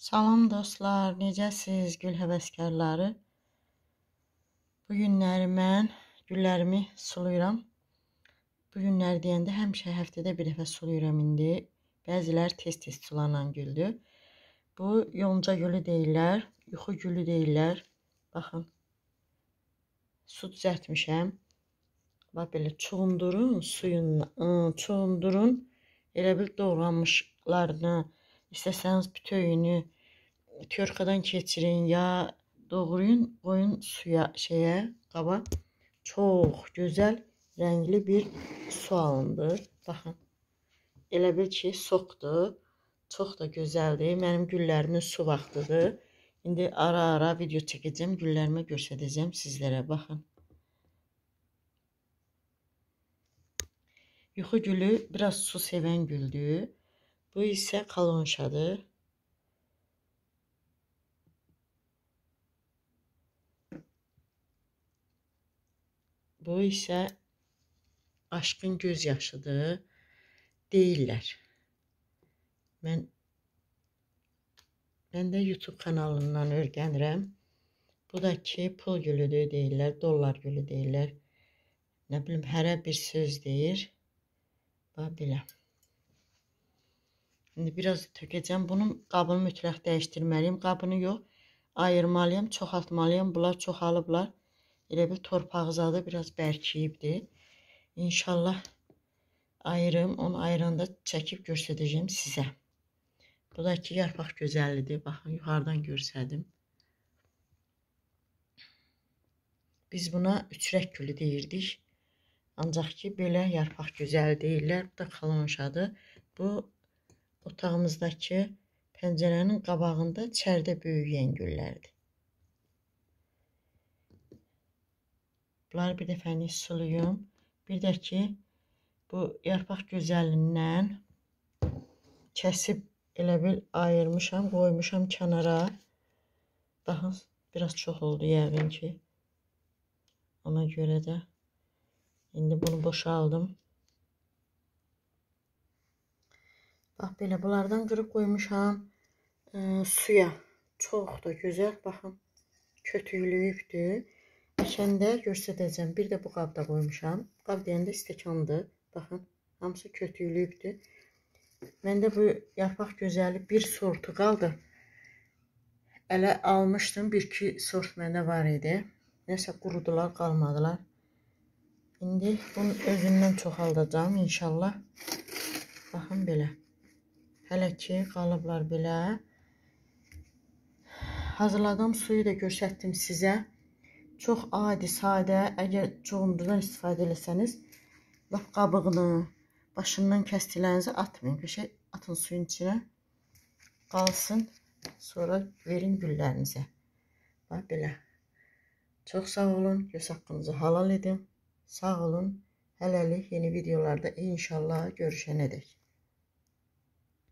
Salam dostlar, necəsiz gül həvəskarları? Bu günləri mən güllərimi sulayıram. Bu günlər deyəndə həmişə həftədə bir dəfə sulayıram indi. Bəziləri tez-tez sulanan güldür. Bu yonca gülü deyirlər, yuxu gülü deyirlər. Baxın. Su düzəltmişəm. Bax belə çundurun suyundan, çundurun elə bil doğranmışlarını İstəsəniz bütövünü tyorkadan keçirin ya doğrayın, qoyun suya, şeyə, qaba. Çox gözəl rəngli bir su alındı. Baxın. Elə bil ki, soxdur. Çox da gözəldir. Mənim güllərimin su vaxtıdır. İndi ara-ara video çəkəcəm, güllərimi göstərəcəm sizlərə. Baxın. Yuxu gülü biraz su sevən güldür. Bu ise kalonşadır. Bu ise aşkın gözyaşıdır deyirlər. Mən mən də YouTube kanalından öyrənirəm. Bu da ki, pul gülüdür deyirlər, dollar gülü deyirlər. Nə bilim, hərə bir söz deyir. Bax belə. İndi biraz tökəcəm. Bunun qabını mütləq dəyişdirməliyim. Qabını yox, ayırmalıyam, çoxaltmalıyam. Bunlar çoxalıblar. Elə bir torpaq zadı biraz bərkiyibdir. İnşallah ayırım. Onu ayıranda çəkib göstərəcəm sizə. Bu da ki, yarpaq gözəllidir. Baxın, yuxarıdan görsədim. Biz buna üçrək gülü deyirdik. Ancaq ki, belə yarpaq gözəl deyirlər. Bu da kalonşadır. Bu otağımızdakı pəncərənin qabağında çərdə böyüyən güllərdir. Bunları bir dəfəlik sulayım. Bir də ki, bu yarpaq gözəlindən kəsib elə bil ayırmışam, qoymuşam kənara. Baxın, biraz çox oldu yəqin ki. Ona görə də indi bunu boşaldım. Bax belə bunlardan qırıb qoymuşam e, suya. Çox da gözəl, baxın, kötüklüyübdür. Əkəndə göstərəcəm. Bir də bu qabda qoymuşam. Qab deyəndə stəkandır. Baxın, hamısı kötüklüyübdür. Məndə bu yarpaq gözəli bir sortu qaldı. Ələ almışdım. Bir-iki sort məndə var idi. Nəsə qurudular, qalmadılar. İndi bunun özündən çoxaldacağım inşallah. Baxın belə. Hələ ki qalıblar belə. Hazırladığım suyu da göstərdim sizə. Çox adi, sadə. Əgər çoğundudan istifadə eləsəniz, lap qabığını, başından kəsdiklərinizi atmayın. Şey atın suyun içinə. Qalsın. Sonra verin güllərinizə. Bax belə. Çox sağ olun. Göz haqqınızı halal edin. Sağ olun. Hələlik yeni videolarda inşallah görüşənədək.